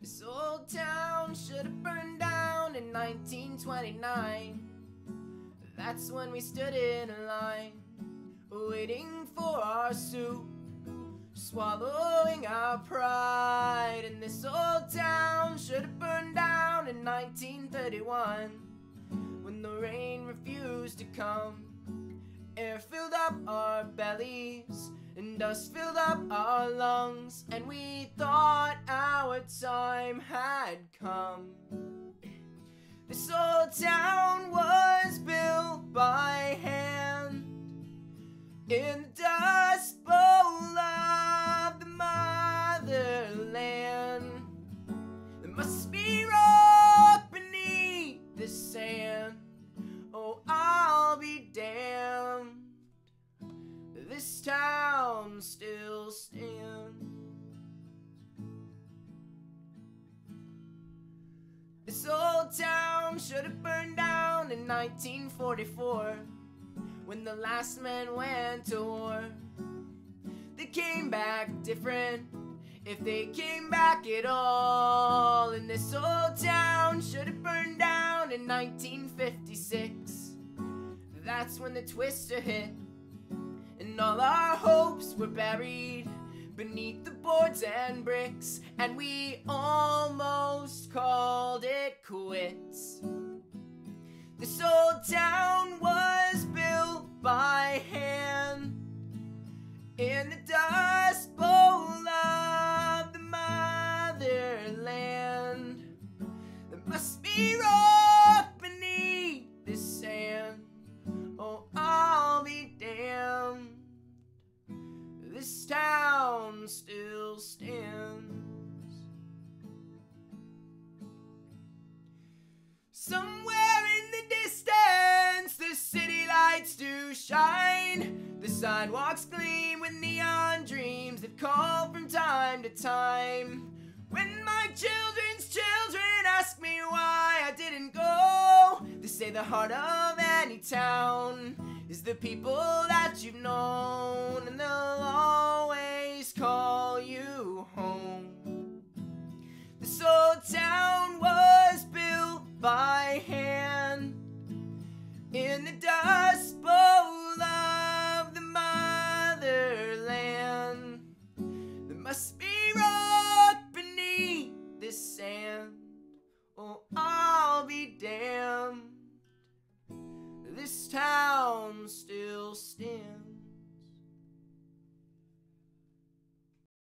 This old town should have burned down in 1929. That's when we stood in a line, waiting for our soup, swallowing our pride. And this old town should have burned down in 1931, when the rain refused to come. Air filled up our bellies, and dust filled up our lungs, and we thought our time had come. This old town was built by hand in the dust bowl of the motherland. There must be still. This old town should have burned down in 1944 when the last man went to war. They came back different if they came back at all. And this old town should have burned down in 1956. That's when the twister hit, and all our hopes were buried beneath the boards and bricks, and we almost called it quits. This old town was built by hand in the dust town still stands. Somewhere in the distance, the city lights do shine. The sidewalks gleam with neon dreams that call from time to time. When my children's children ask me why I didn't go, they say the heart of any town is the people that you've known, in the dust bowl of the motherland. There must be rock beneath this sand, or I'll be damned. This town still stands.